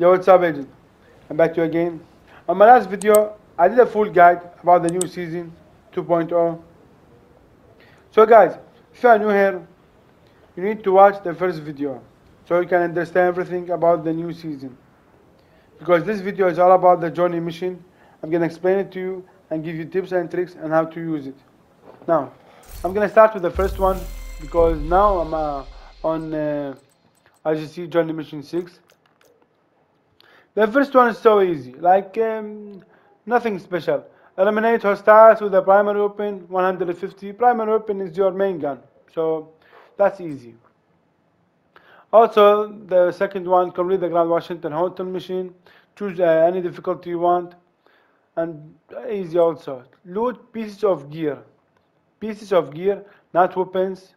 Yo, what's up, agent? I'm back to you again. On my last video, I did a full guide about the new season 2.0. So, guys, if you are new here, you need to watch the first video so you can understand everything about the new season. Because this video is all about the Journey mission. I'm gonna explain it to you and give you tips and tricks on how to use it. Now, I'm gonna start with the first one because now I'm uh, on, uh, as you see, Journey Mission 6. The first one is so easy, like um, nothing special. Eliminate hostiles with a primary weapon 150. Primary weapon is your main gun, so that's easy. Also, the second one, complete the Grand Washington Hotel mission. Choose uh, any difficulty you want, and easy also. Loot pieces of gear, pieces of gear, not weapons,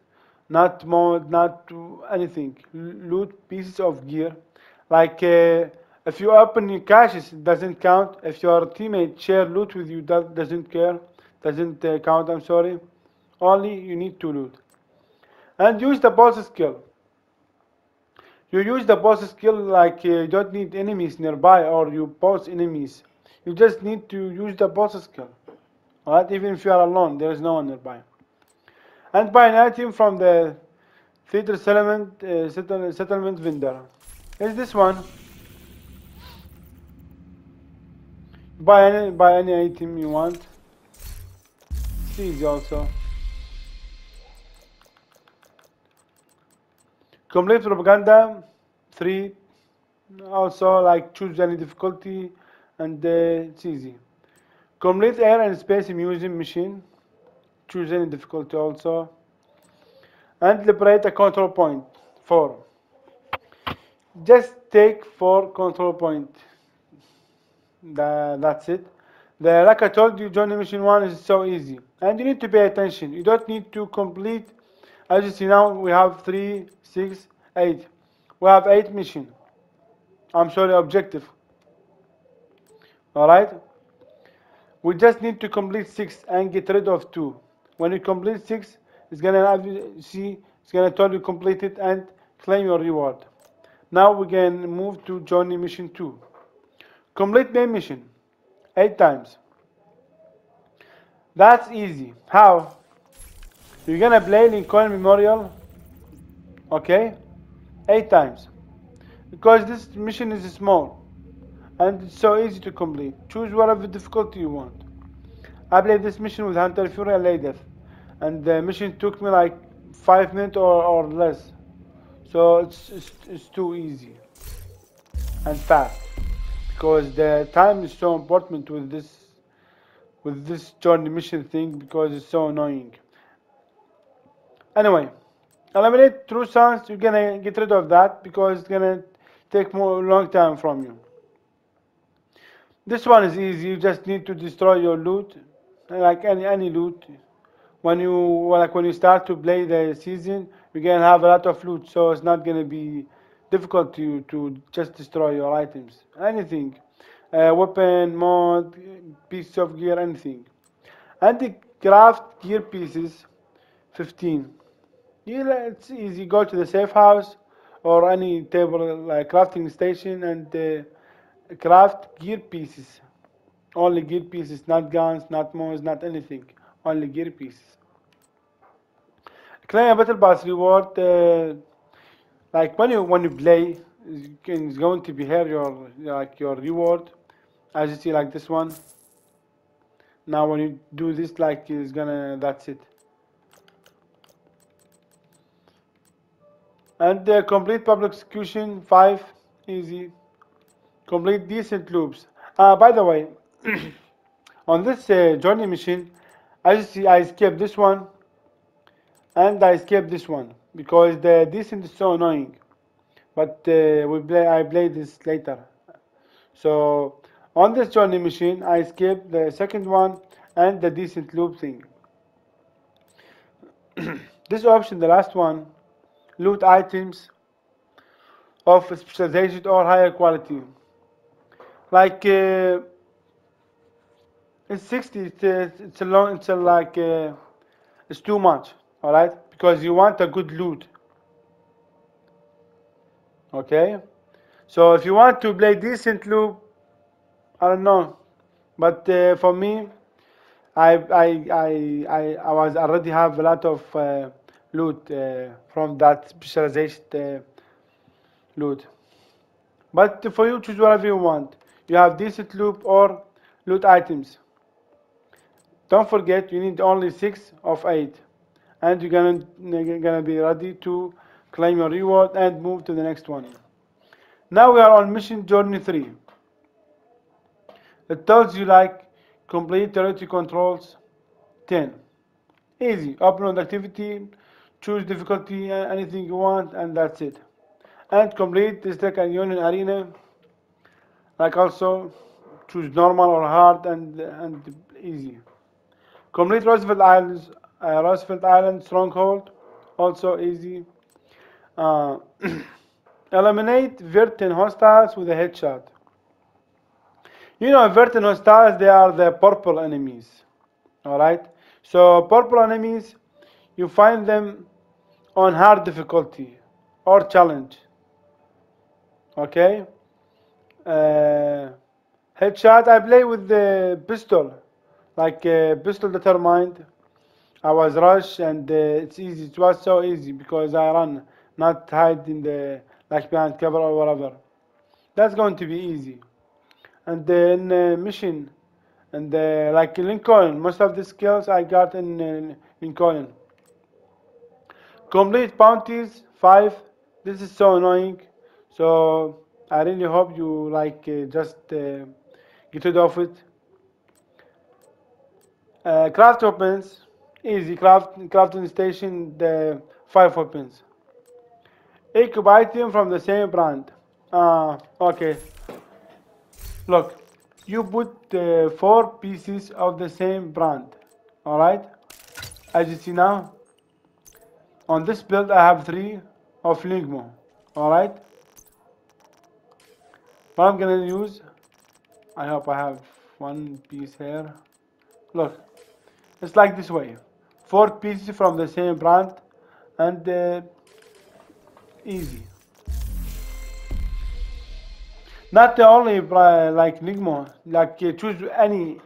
not mode, not anything. Loot pieces of gear, like. Uh, if you open your caches, it doesn't count. If your teammate share loot with you, that doesn't care, doesn't uh, count. I'm sorry. Only you need to loot. And use the boss skill. You use the boss skill like uh, you don't need enemies nearby or you boss enemies. You just need to use the boss skill. Alright, even if you are alone, there is no one nearby. And buy an item from the theater settlement, uh, settlement vendor. Is this one? Buy any buy any item you want. It's easy also. Complete propaganda. Three. Also like choose any difficulty and uh, it's easy. Complete air and space museum machine. Choose any difficulty also. And liberate a control point. Four. Just take four control point the, that's it. The, like I told you, Journey Mission 1 is so easy. And you need to pay attention. You don't need to complete, as you see now, we have 3, 6, 8. We have 8 mission. I'm sorry, objective. Alright? We just need to complete 6 and get rid of 2. When you complete 6, it's gonna have you see, it's gonna tell you complete it and claim your reward. Now we can move to Journey Mission 2. Complete main mission. Eight times. That's easy. How? You're gonna play Lincoln Memorial. Okay? Eight times. Because this mission is small. And it's so easy to complete. Choose whatever difficulty you want. I played this mission with Hunter Fury and Lady And the mission took me like five minutes or, or less. So it's, it's, it's too easy. And fast because the time is so important with this with this journey mission thing because it's so annoying. Anyway eliminate True Sons you're gonna get rid of that because it's gonna take more long time from you. This one is easy you just need to destroy your loot like any any loot. When you like when you start to play the season you're gonna have a lot of loot so it's not gonna be difficult to to just destroy your items. Anything, uh, weapon, mod, piece of gear, anything. And the craft gear pieces, 15. Yeah, it's easy. Go to the safe house or any table like crafting station and uh, craft gear pieces. Only gear pieces, not guns, not mods, not anything. Only gear pieces. Claim a battle pass reward. Uh, like when you when you play it's going to be here your like your reward as you see like this one. Now when you do this like it's gonna that's it. And complete public execution 5 easy. Complete descent loops. Uh, by the way on this uh, journey machine as you see I skipped this one and I skipped this one because the descent is so annoying. But uh, we play, I play this later. So on this journey machine, I skipped the second one and the descent loop thing. this option, the last one, loot items of specialization or higher quality. Like uh, it's 60, it's, it's a long, it's a like, uh, it's too much, all right? because you want a good loot okay So if you want to play descent loop, I don't know, but uh, for me, I I I I, I was already have a lot of uh, loot uh, from that specialized uh, loot. But for you, choose whatever you want. You have decent loot or loot items. Don't forget, you need only six of eight, and you're gonna you're gonna be ready to claim your reward and move to the next one. Now we are on mission journey three. It tells you like complete territory controls 10. Easy. open Upload activity, choose difficulty, anything you want, and that's it. And complete district and union arena. Like also choose normal or hard and and easy. Complete Roosevelt Islands, uh, Roosevelt Island stronghold, also easy. Uh, eliminate Veteran hostiles with a headshot. You know, Veteran hostiles, they are the purple enemies. Alright? So, purple enemies, you find them on hard difficulty or challenge. Okay? Uh, headshot, I play with the pistol. Like uh, pistol determined. I was rushed and uh, it's easy. It was so easy because I run, not hide in the, like behind cover or whatever. That's going to be easy. And then uh, mission and uh, like Lincoln most of the skills I got in uh, Lincoln. Complete bounties five. This is so annoying. So I really hope you like uh, just uh, get rid of it. Uh, craft weapons easy craft crafting station the five weapons equip item from the same brand ah okay Look, you put uh, four pieces of the same brand. Alright? As you see now, on this build I have three of Lengmo. Alright? What I'm gonna use, I hope I have one piece here. Look, it's like this way. Four pieces from the same brand and uh, easy. Not only uh, like Nigma, like uh, choose any,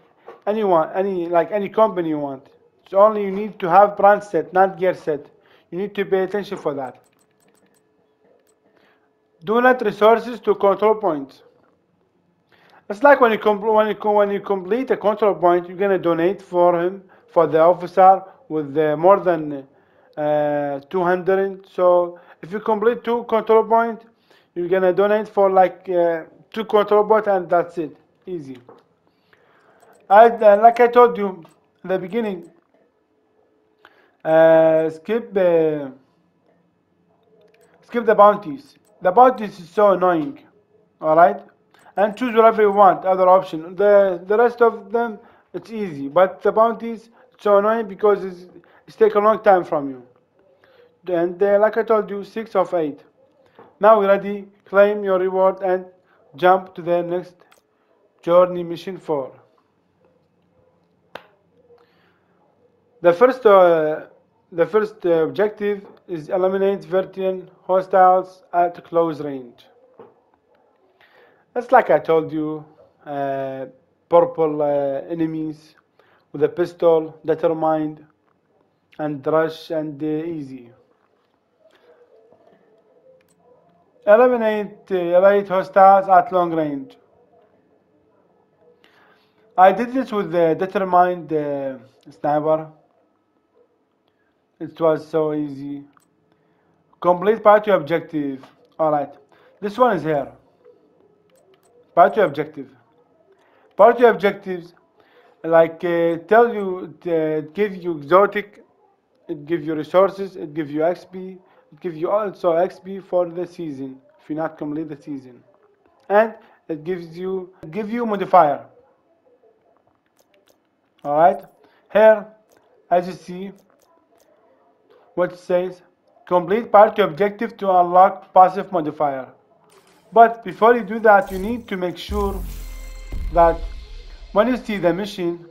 anyone, any like any company you want. It's only you need to have brand set, not gear set. You need to pay attention for that. Donate resources to control points. It's like when you, when you, when you complete a control point, you're gonna donate for him for the officer with uh, more than uh, 200. So if you complete two control points, you're gonna donate for like uh, two control bot and that's it. Easy. I, uh, like I told you in the beginning skip skip the bounties. The bounties is so annoying alright? And choose whatever you want other option. The the rest of them it's easy. But the bounties so annoying because it's, it's take a long time from you. And uh, like I told you six of eight. Now we're ready claim your reward and jump to the next journey mission 4 the first uh, the first uh, objective is eliminate Veteran hostiles at close range. That's like I told you uh, purple uh, enemies with a pistol determined and rush and uh, easy eliminate uh, hostiles at long range. I did this with the determined uh, sniper. It was so easy. Complete priority objective. Alright. This one is here. Priority objective. Priority objectives like uh, tell you uh, give you exotic, it give you resources, it give you XP, it gives you also XP for the season if you not complete the season. And it gives you give you modifier all right here as you see what it says complete priority objective to unlock passive modifier. But before you do that you need to make sure that when you see the machine,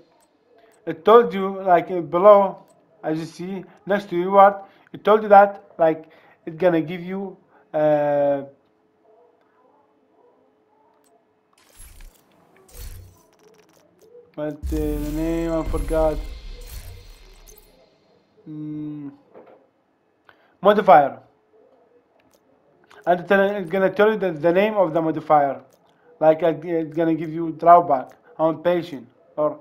it told you like below, as you see next to reward, it told you that like it's gonna give you uh, uh, the name I forgot. Mm. Modifier. And it's gonna tell you the, the name of the modifier. Like uh, it's gonna give you drawback on patient. Or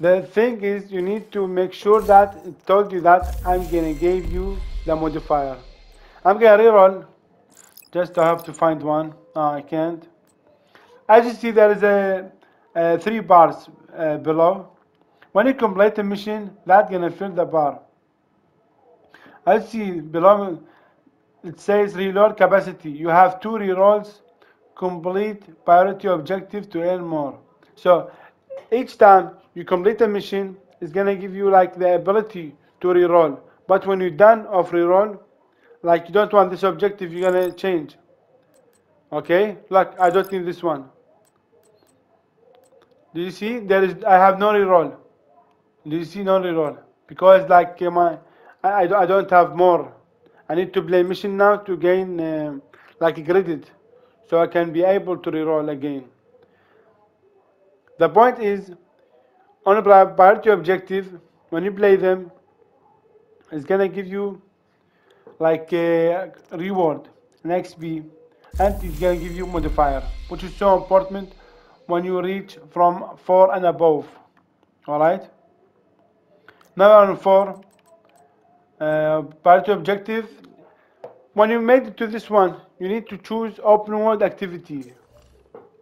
the thing is you need to make sure that it told you that I'm gonna give you the modifier. I'm gonna reroll just to have to find one. No, I can't. As you see, there is a, a three bars uh, below. When you complete the mission, that gonna fill the bar. As you see below, it says reload capacity. You have two rerolls, complete priority objective to earn more. So each time you complete a mission, it's gonna give you like the ability to reroll. But when you're done of reroll, like you don't want this objective, you're gonna change. Okay, like I don't need this one. Do you see? There is I have no reroll. Do you see no reroll? Because like my I, I don't have more. I need to play mission now to gain uh, like credit, so I can be able to reroll again. The point is, on a priority objective, when you play them, it's gonna give you like a reward, an XP, and it's gonna give you modifier, which is so important when you reach from 4 and above. Alright? Now on 4, uh, priority objective. When you made it to this one, you need to choose open world activity.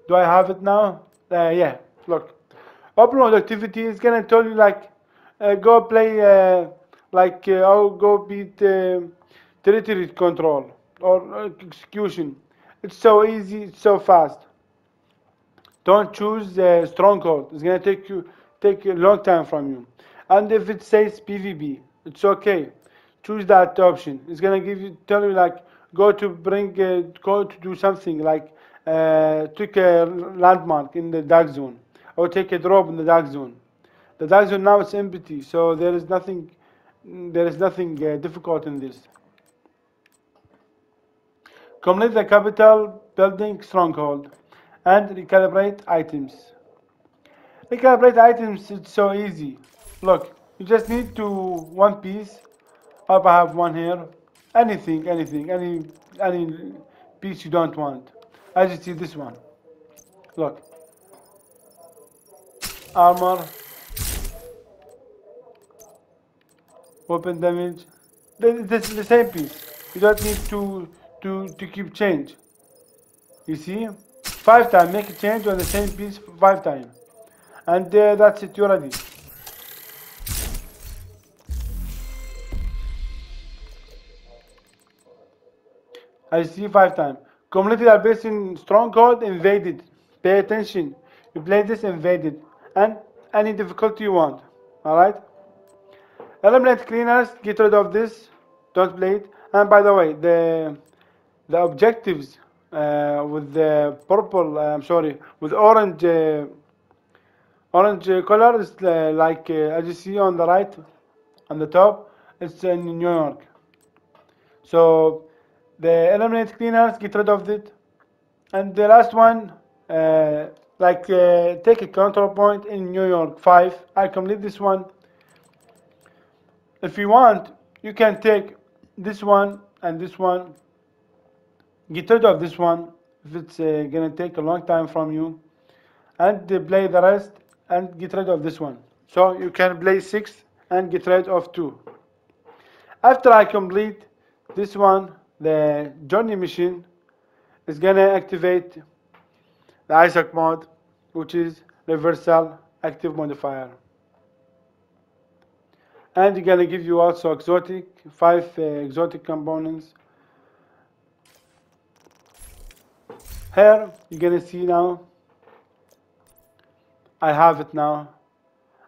Do I have it now? Uh, yeah, look. Open activity is gonna tell you like, uh, go play, uh, like, uh, oh, go beat uh, territory control or execution. It's so easy, it's so fast. Don't choose uh, stronghold. It's gonna take you take a long time from you. And if it says PvP, it's okay. Choose that option. It's gonna give you tell you like go to bring uh, go to do something like uh, take a landmark in the dark zone or take a drop in the dark zone. The dark zone now is empty, so there is nothing there is nothing uh, difficult in this. Complete the Capitol Building stronghold and recalibrate items. Recalibrate items, it's so easy. Look, you just need to one piece. Up I have one here. Anything, anything, any any piece you don't want. As you see this one. Look. Armor. Weapon damage. Then this is the same piece. You don't need to to to keep change. You see? five times make a change on the same piece five times and uh, that's it you're ready I see five times completely are based in stronghold invaded pay attention you play this invaded and any difficulty you want. Alright eliminate cleaners get rid of this don't play it and by the way the the objectives uh, with the purple uh, I'm sorry with orange uh, orange color is like as you see on the right on the top it's in New York. So the eliminate cleaners get rid of it. And the last one uh, like uh, take a control point in New York 5 I complete this one. If you want you can take this one and this one. Get rid of this one if it's uh, gonna take a long time from you. And play the rest and get rid of this one. So you can play six and get rid of two. After I complete this one the journey machine is gonna activate the ISAC mode which is reversal active modifier and it's gonna give you also exotic five uh, exotic components Here, you're gonna see now, I have it now.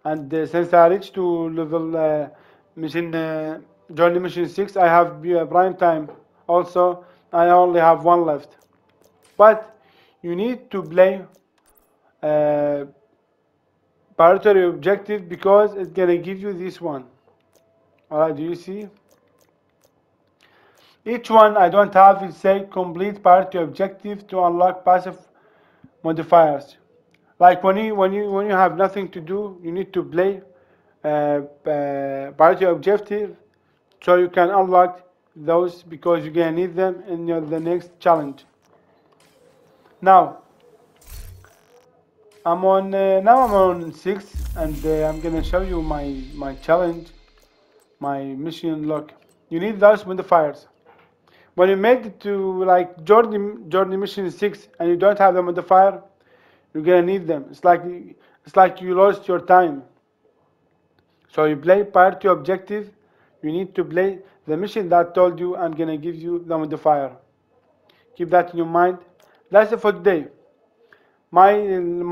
And uh, since I reached to level uh, mission, uh, journey mission 6, I have uh, prime time also. I only have one left. But you need to play uh, priority objective because it's gonna give you this one. Alright, do you see? Each one I don't have is say complete priority objective to unlock passive modifiers. like when you when you when you have nothing to do you need to play uh, uh, priority objective so you can unlock those because you're gonna need them in your, the next challenge now I'm on uh, now I'm on six and uh, I'm gonna show you my my challenge my mission look you need those modifiers when you made it to like Jordan journey mission six and you don't have the modifier you're gonna need them. It's like it's like you lost your time. So you play priority objective. You need to play the mission that told you. I'm gonna give you the modifier keep that in your mind. That's it for today my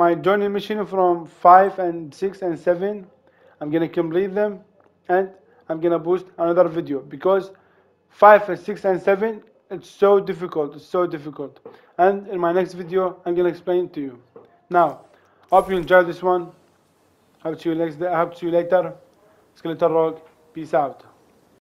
my journey mission from 5 and 6 and 7 I'm gonna complete them and I'm gonna post another video because 5 and 6 and 7 it's so difficult it's so difficult. And in my next video I'm gonna explain to you. Now hope you enjoyed this one. Hope to you next hope to you later. Skeleton rogue peace out